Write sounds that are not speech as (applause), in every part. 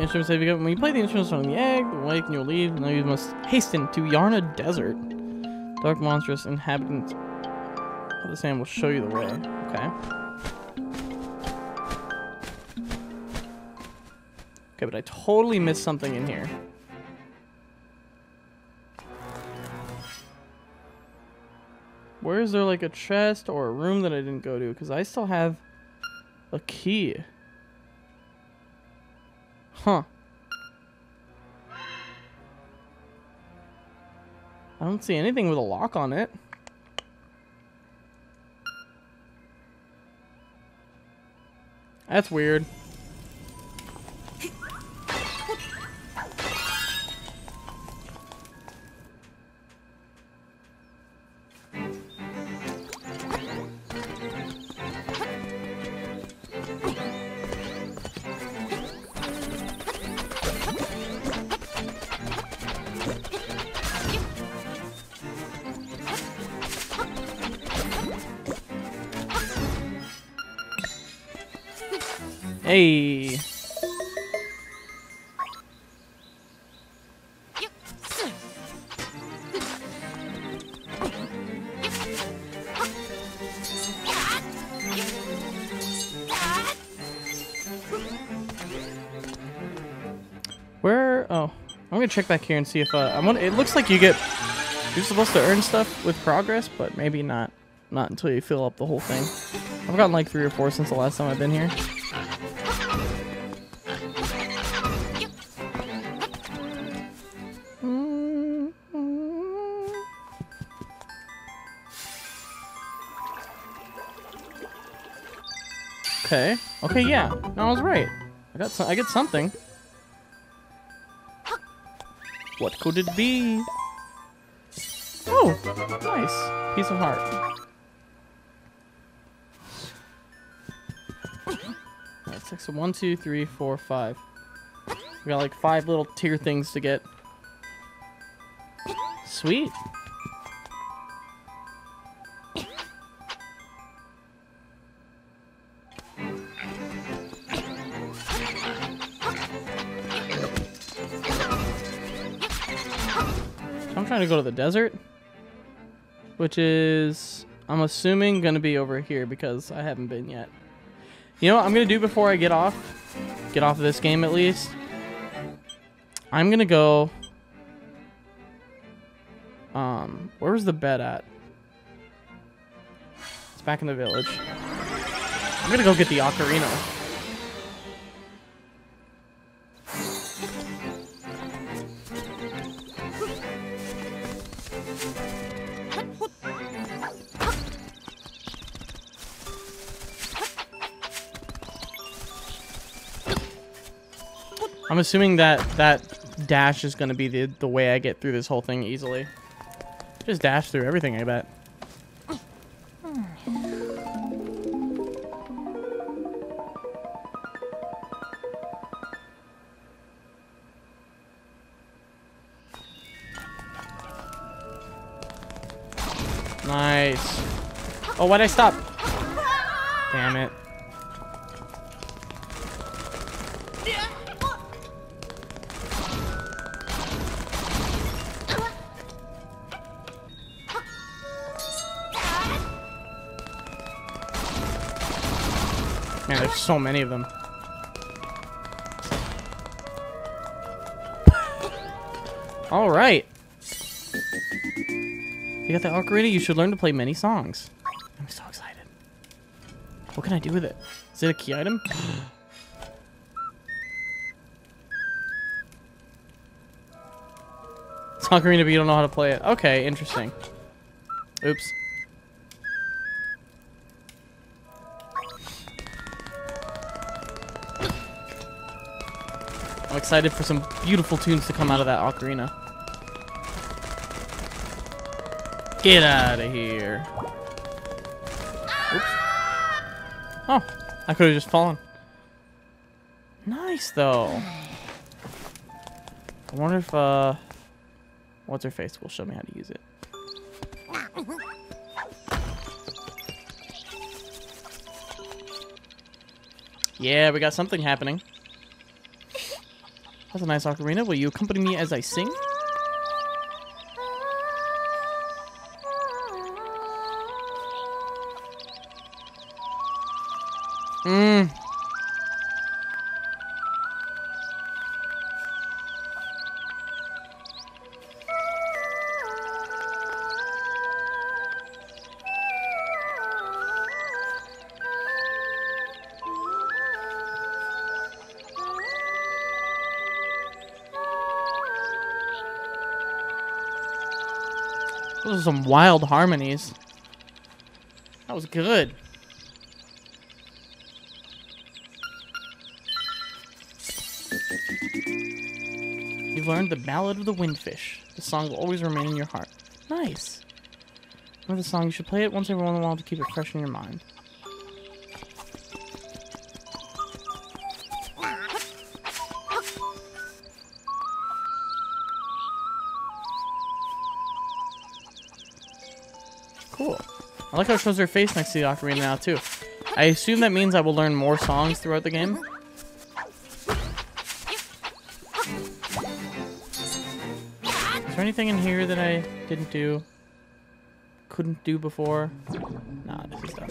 instruments have begun. When you play the instruments from the egg, the wake, and you'll leave. Now you must hasten to Yarna Desert. Dark monstrous inhabitants of the sand will show you the way. Okay. Okay, but I totally missed something in here. Where is there like a chest or a room that I didn't go to? Because I still have a key. Huh. I don't see anything with a lock on it. That's weird. Hey. Where? Oh, I'm gonna check back here and see if uh, I'm gonna. It looks like you get. You're supposed to earn stuff with progress, but maybe not. Not until you fill up the whole thing. I've gotten like three or four since the last time I've been here. Okay. Okay, yeah. No, I was right. I got I get something. What could it be? Oh, nice. Piece of heart. That's like one, two, three, four, five. We got like five little tier things to get. Sweet. I'm trying to go to the desert, which is, I'm assuming, going to be over here because I haven't been yet. You know what I'm going to do before I get off? Get off of this game at least. I'm going to go... Um, where was the bed at? It's back in the village. I'm going to go get the ocarina. I'm assuming that that dash is going to be the, the way I get through this whole thing easily. Just dash through everything, I bet. Oh, why'd I stop? Damn it. Man, there's so many of them. All right. You got the ocarina. You should learn to play many songs. I'm so excited. What can I do with it? Is it a key item? (gasps) it's ocarina, but you don't know how to play it. Okay, interesting. Oops. I'm excited for some beautiful tunes to come out of that ocarina. Get out of here. Oops. Oh, I could have just fallen. Nice, though. I wonder if, uh... What's her face will show me how to use it. Yeah, we got something happening. That's a nice ocarina. Will you accompany me as I sing? Those are some wild harmonies. That was good. You've learned the Ballad of the Windfish. The song will always remain in your heart. Nice. Remember the song, you should play it once every once in a while to keep it fresh in your mind. I like how it shows her face next to the ocarina now, too. I assume that means I will learn more songs throughout the game. Is there anything in here that I didn't do? Couldn't do before? Nah, this is done.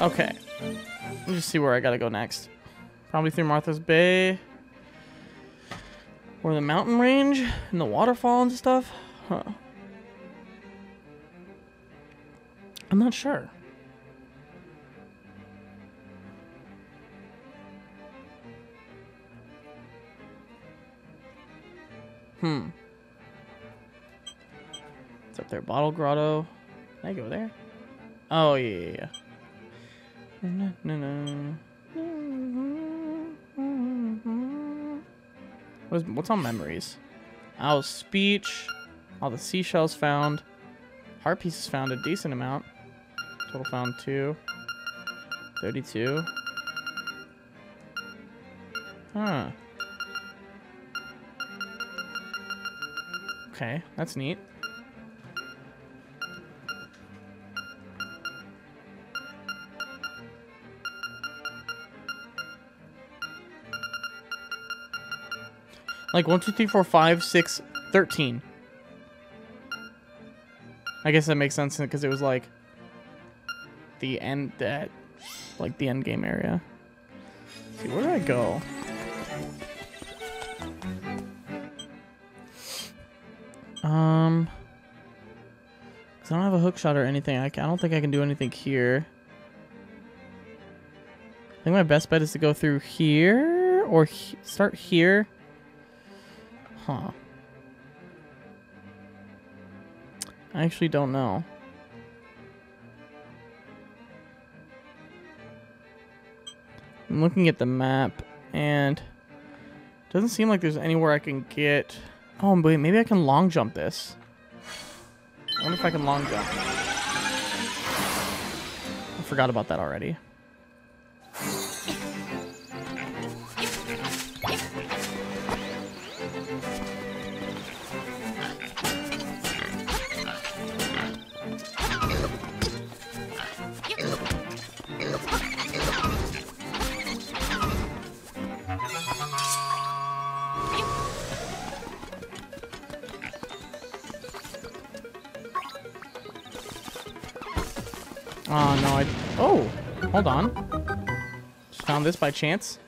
Okay. Let me just see where I gotta go next. Probably through Martha's Bay. Or the mountain range and the waterfall and stuff. Huh. I'm not sure. Hmm. It's up there. Bottle Grotto. Can I go there? Oh, yeah, yeah, yeah. Na, na, na. What is, what's on memories? Owl's speech. All the seashells found. Heart pieces found a decent amount. Total found two. 32. Huh. Okay, that's neat. Like 1, 2, 3, 4, 5, 6, 13. I guess that makes sense because it was like the end that like the end game area. Let's see, where do I go? Um, 'cause I don't have a hook shot or anything. I, I don't think I can do anything here. I think my best bet is to go through here or he- start here. Huh. I actually don't know. I'm looking at the map and doesn't seem like there's anywhere I can get. Oh, wait, maybe I can long jump this. I wonder if I can long jump. I forgot about that already. Oh, no, I... Oh, hold on. Just found this by chance.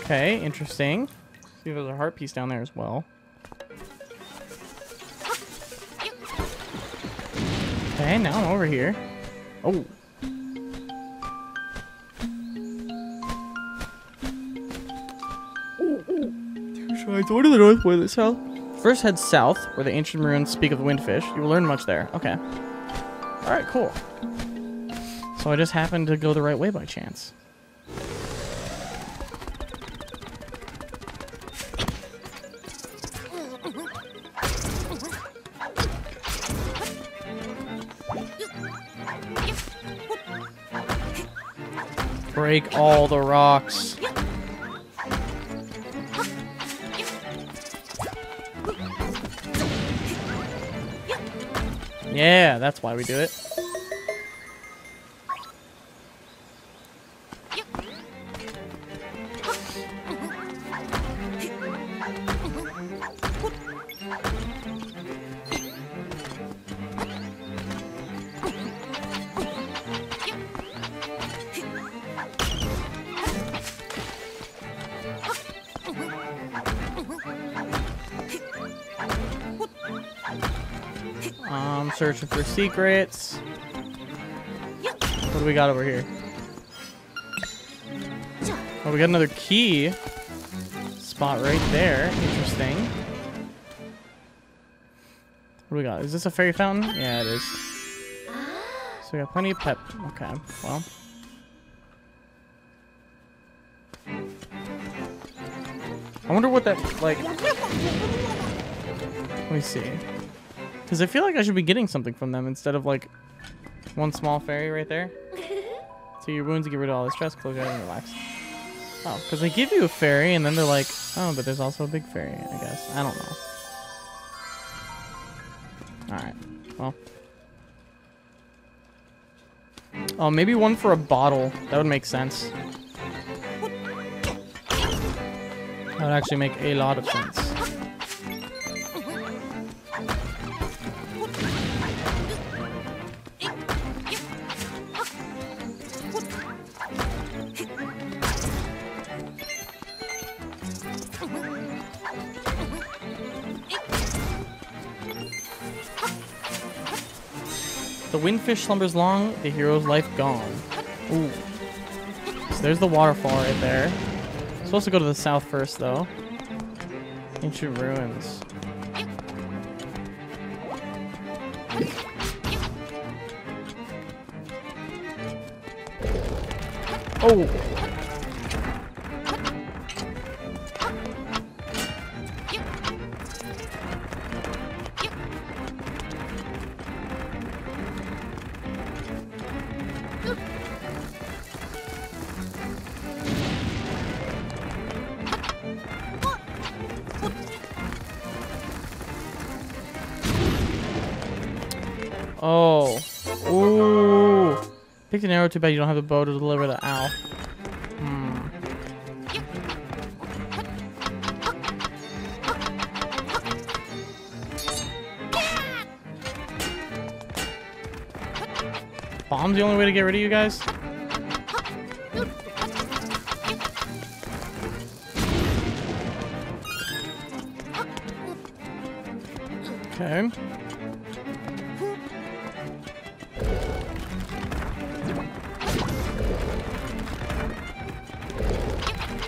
Okay, interesting. See if there's a heart piece down there as well. Okay, now I'm over here. Oh. Sides. What are the north, what the south? First head south, where the ancient ruins speak of the windfish. You will learn much there. Okay. Alright, cool. So I just happened to go the right way by chance. Break all the rocks. Yeah, that's why we do it. Searching for secrets. What do we got over here? Oh, we got another key spot right there. Interesting. What do we got? Is this a fairy fountain? Yeah, it is. So we got plenty of pep. Okay, well. I wonder what that, like... Let me see. Because I feel like I should be getting something from them instead of, like, one small fairy right there. (laughs) So your wounds get rid of all the stress, close your eyes and relax. Oh, because they give you a fairy and then they're like, oh, but there's also a big fairy, I guess. I don't know. Alright, well. Oh, maybe one for a bottle. That would make sense. That would actually make a lot of sense. The windfish slumbers long, the hero's life gone. Ooh. So there's the waterfall right there. Supposed to go to the south first, though. Ancient ruins. Oh! Oh. Ooh. Pick an arrow, too bad you don't have the bow to deliver the owl. Hmm. Bomb's the only way to get rid of you guys? Okay.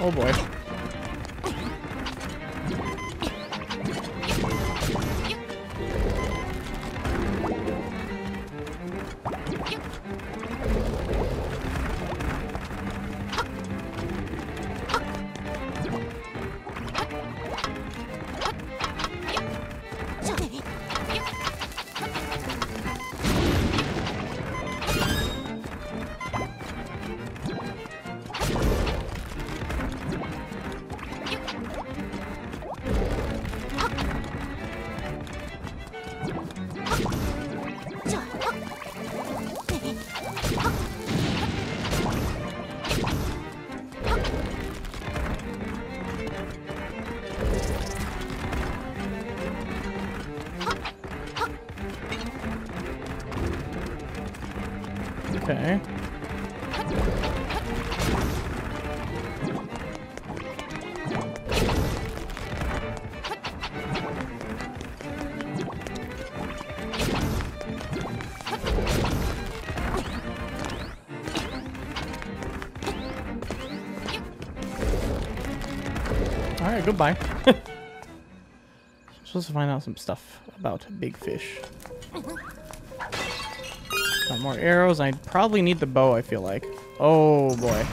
Oh boy. Okay. Alright, goodbye. (laughs) Supposed to find out some stuff about big fish. Got more arrows. I probably need the bow, I feel like. Oh, boy.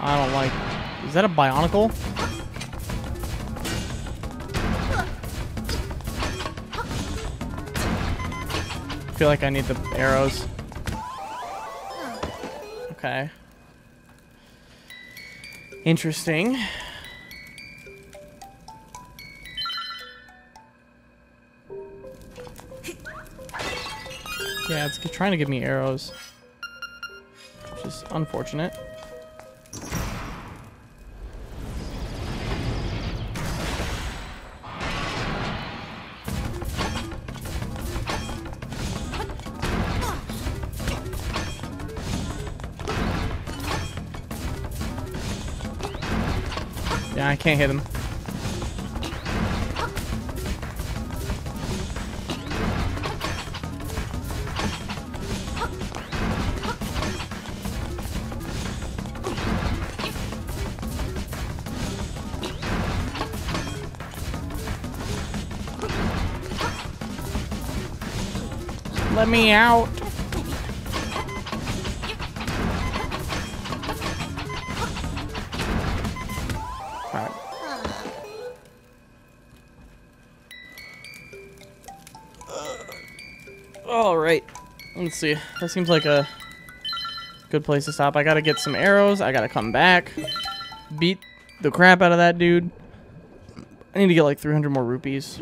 I don't like... Is that a bionicle? I feel like I need the arrows. Okay. Interesting. Yeah, it's trying to give me arrows. Which is unfortunate. Yeah, I can't hit him. Me out. Alright. Alright. Let's see. That seems like a good place to stop. I gotta get some arrows. I gotta come back. Beat the crap out of that dude. I need to get like 300 more rupees.